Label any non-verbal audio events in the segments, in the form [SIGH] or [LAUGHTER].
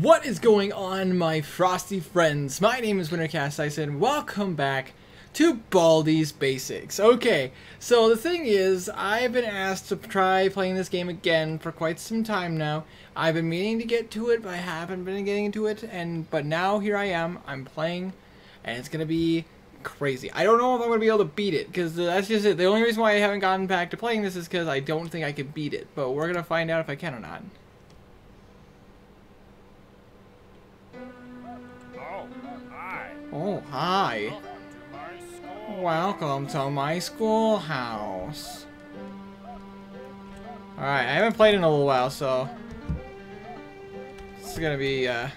What is going on, my frosty friends? My name is Wintercast Tyson. Welcome back to Baldi's Basics. Okay, so the thing is, I've been asked to try playing this game again for quite some time now. I've been meaning to get to it, but I haven't been getting into it, and but now here I am. I'm playing, and it's gonna be crazy. I don't know if I'm gonna be able to beat it, because that's just it. The only reason why I haven't gotten back to playing this is because I don't think I can beat it, but we're gonna find out if I can or not. Oh, hi. Welcome to my schoolhouse. Alright, I haven't played in a little while, so... This is gonna be, uh...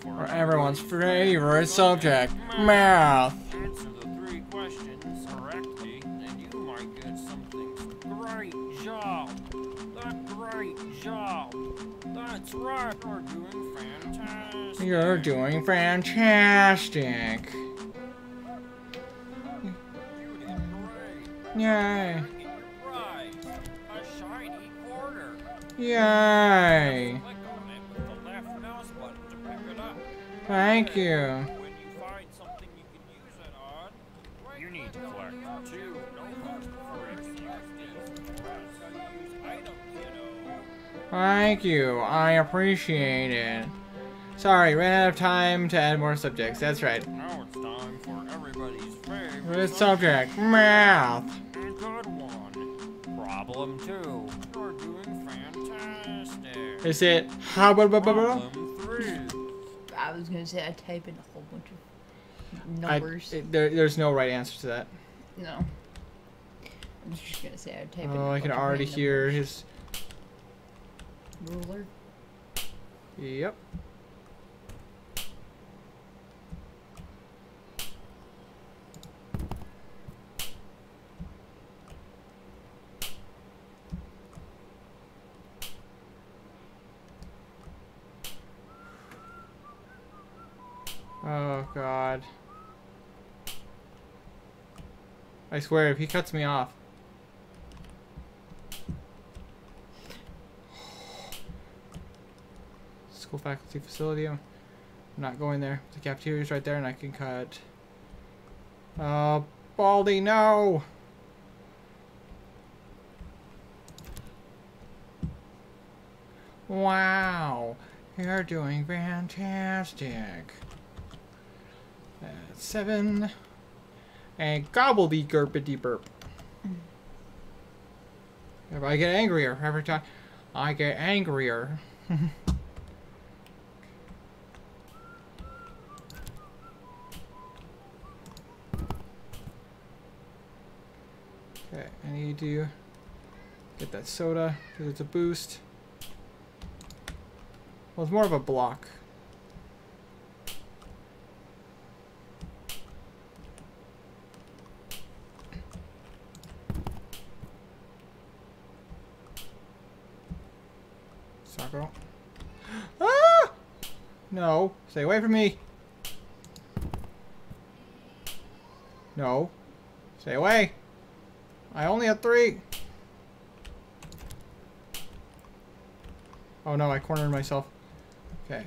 For everyone's favorite subject, math. Answer the three questions correctly, and you might get something. Great job. That great job. That's right. You're doing fantastic. You're doing fantastic. You. Yay. Get your prize. A shiny quarter. Yay. Click on Thank you. I appreciate it. Sorry, ran out of time to add more subjects. That's right. Now it's time for everybody's favorite Favorite subject, math. Good one. Problem two. You're doing fantastic. Is it how blah, blah, blah, blah? Problem three. I was gonna say I type in a whole bunch of I, numbers. it- there, there's no right answer to that. no. I'm just gonna say I type in. Oh, a I can bunch of already hear numbers. his. Ruler. Yep. Oh god. I swear, if he cuts me off. School faculty facility. I'm not going there. The cafeteria's right there and I can cut. Oh, Baldi, no! Wow, you're doing fantastic. That's seven. And gobbledygurpity burp. Mm. If I get angrier every time, I get angrier. [LAUGHS] Okay, I need to get that soda because it's a boost. Well, it's more of a block. Sakura. [GASPS] Ah! No, stay away from me. No, stay away. I only have three. Oh no, I cornered myself. Okay.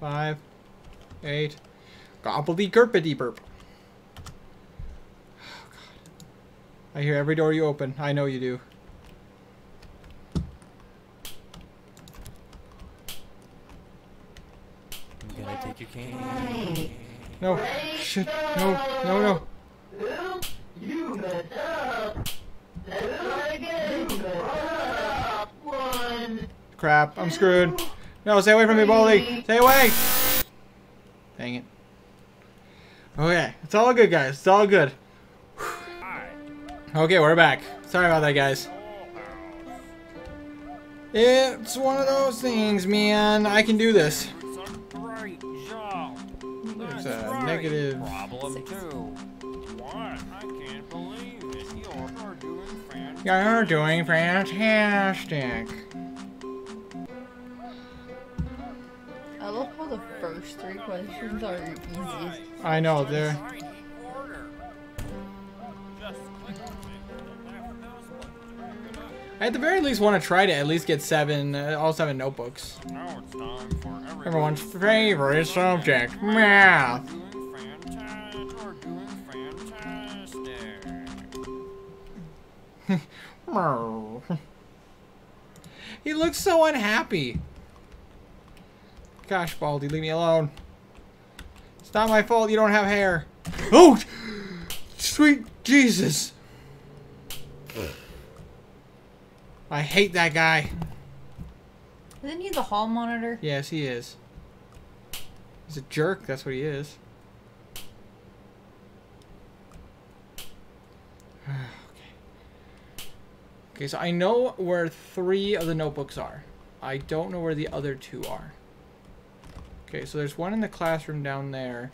Five, eight, gobbledygurpity burp. Oh, God. I hear every door you open. I know you do. I'm gonna take your cane. No. Shit. No. No, no. You messed up. Let's try again. You messed up. One. Crap. I'm screwed. No, stay away from me, Baldi. Stay away. Dang it. Okay. It's all good, guys. It's all good. Okay, we're back. Sorry about that, guys. It's one of those things, man. I can do this. It's a. There's a negative- Problem two. What? I can't believe it. You're doing fantastic. I love how the first three questions are easiest. I know, they're... I at the very least want to try to at least get seven, uh, all seven notebooks. Everyone's favorite subject, math. [LAUGHS] He looks so unhappy. Gosh, Baldi, leave me alone. It's not my fault you don't have hair. Oh, [GASPS] sweet Jesus. I hate that guy. Isn't he the hall monitor? Yes, he is. He's a jerk, that's what he is. [SIGHS] okay. Okay, so I know where three of the notebooks are. I don't know where the other two are. Okay, so there's one in the classroom down there.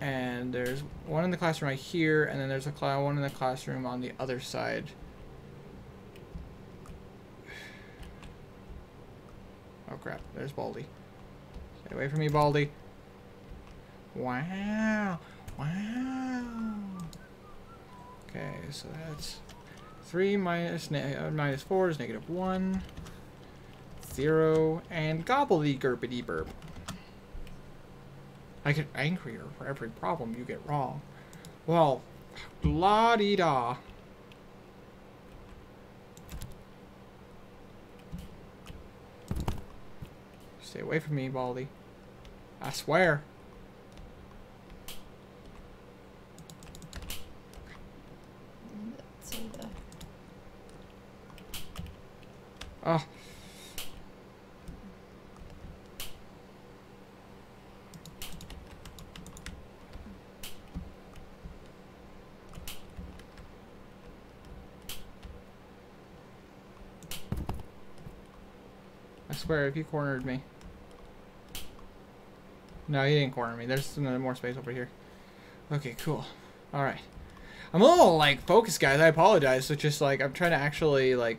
And there's one in the classroom right here, and then there's a one in the classroom on the other side. [SIGHS] Oh crap, there's Baldi. Stay away from me, Baldi. Wow. Wow. Okay, so that's 3 minus, uh, minus 4 is negative 1. 0. And gobbledygurpity burp. I get angrier for every problem you get wrong. Well, la di da. Stay away from me, Baldi. I swear. Oh. Swear, if you cornered me. No, he didn't corner me. There's another more space over here. Okay, cool. Alright. I'm a little, like, focused, guys. I apologize. It's just, like, I'm trying to actually, like,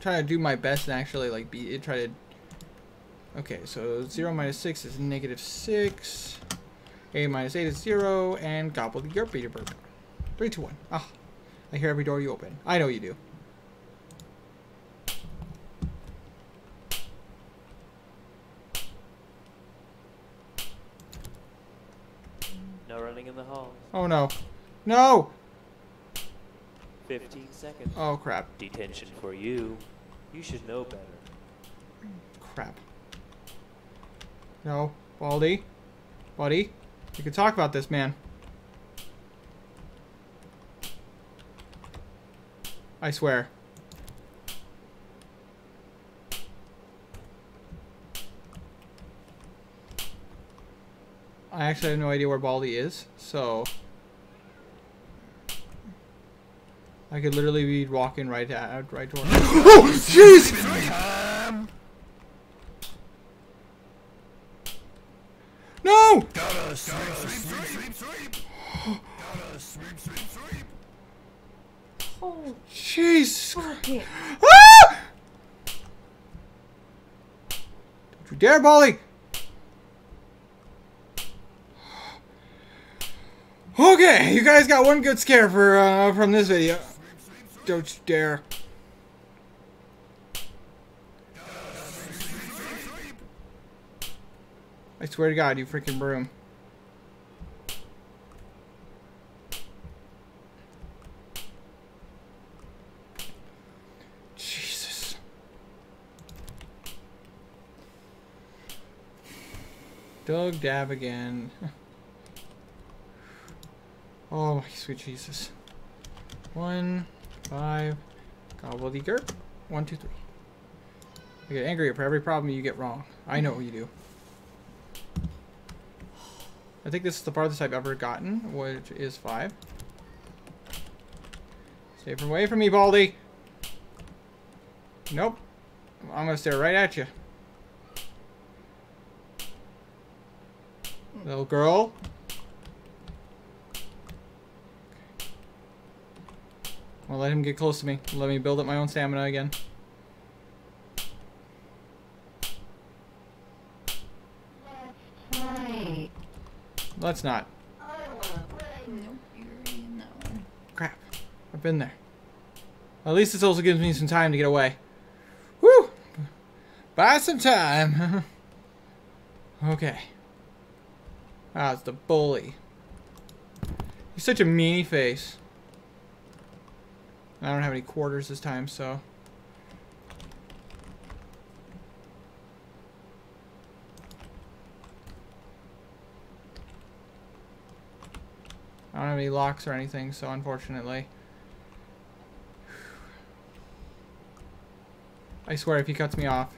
try to do my best and actually like be it try to okay so 0 minus 6 is negative 6 a minus 8 is 0 and gobbledygook beater burp 3 2 1 ah I hear every door you open. I know you do. No running in the halls. oh no. No! 15 seconds. oh crap. Detention for you. You should know better. crap. No. Baldi? Buddy? We can talk about this man I swear I actually have no idea where Baldi is, so I could literally be walking right at right toward. [GASPS] oh, jeez! No! Oh, Jeez! Ah! Don't you dare, Baldi! Okay, you guys got one good scare for uh, from this video. Don't you dare. I swear to God, you freaking broom. Jesus. Doug Dab again. [LAUGHS] Oh, my sweet Jesus. One, five, gobbledygook. One, two, three. I get angrier for every problem you get wrong. I know what you do. I think this is the farthest I've ever gotten, which is five. Stay away from me, Baldi. Nope. I'm gonna stare right at you. Little girl. I'll let him get close to me. Let me build up my own stamina again. Let's not. That I've been there. At least this also gives me some time to get away. Woo! Buy some time. [LAUGHS] okay. Ah, it's the bully. He's such a meanie face. I don't have any quarters this time, so. I don't have any locks or anything, so unfortunately. I swear if he cuts me off.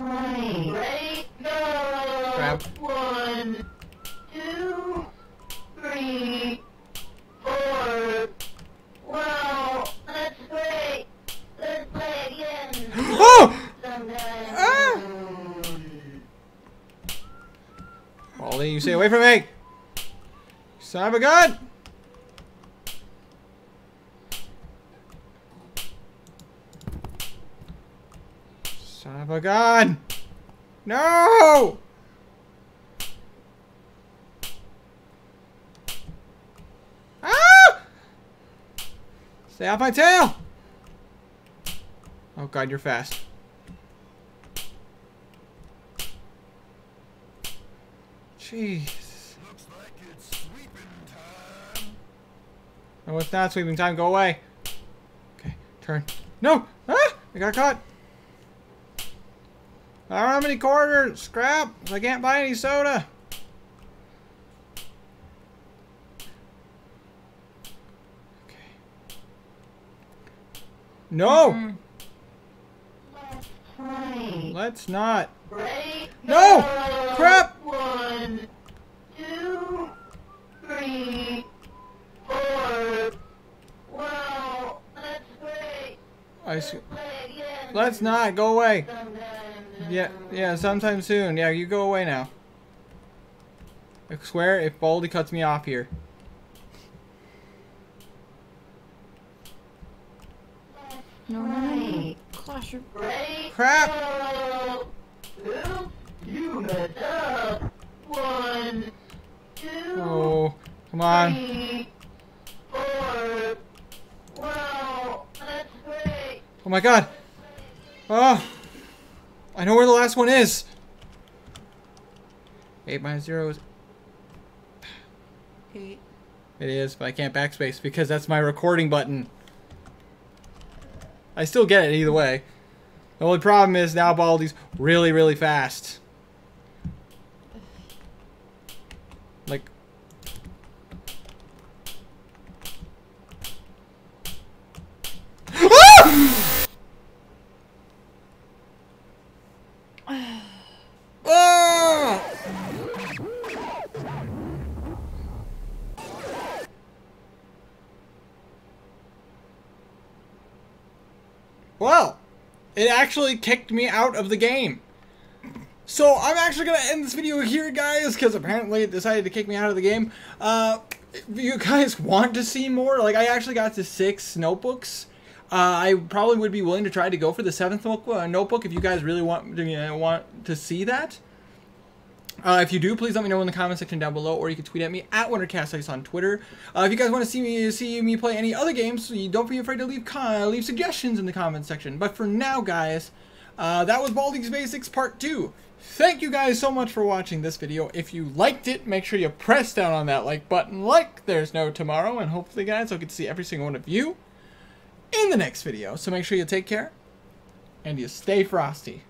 Let's. Ready? Go! Grab. One, two, three, four. Wow, that's great. Let's play again. Oh! Ah! soon. You stay away from me! Son of a gun! Son of a gun! No! Ah! Stay off my tail! Oh god, you're fast. Jeez. Like. No, it's not sweeping time. Go away. Okay, turn. No! Ah! I got caught. I don't have any quarters. Scrap. I can't buy any soda. Okay. No! Let's. Let's not. No! Crap! One, two, three, four. Wow, that's great. I s- Play again. Let's not. Go away. Sometime Yeah, yeah, sometime soon. Yeah, you go away now. I swear, if Baldi cuts me off here. No, no, no. Clash of Crap! Go! You messed up. One, two, Oh, come on. three, four. Wow, that's great. Oh my god. The is. 8 minus 0 is... eight. It is, but I can't backspace because that's my recording button. I still get it either way. The only problem is now Baldi's really, really fast. Like... Ah! Ah! Well, it actually kicked me out of the game. So I'm actually gonna end this video here, guys, because apparently it decided to kick me out of the game. Uh, if you guys [LAUGHS] want to see more, like I actually got to six notebooks. Uh, I probably would be willing to try to go for the seventh uh, notebook if you guys really want to uh, want to see that. Uh, if you do, please let me know in the comment section down below, or you can tweet at me at WinterCastIce on Twitter. Uh, if you guys want to see me see me play any other games, don't be afraid to leave leave suggestions in the comment section. But for now, guys, uh, that was Baldi's Basics Part 2. Thank you guys so much for watching this video. If you liked it, make sure you press down on that like button like there's no tomorrow. And hopefully, guys, I'll get to see every single one of you in the next video. So make sure you take care and you stay frosty.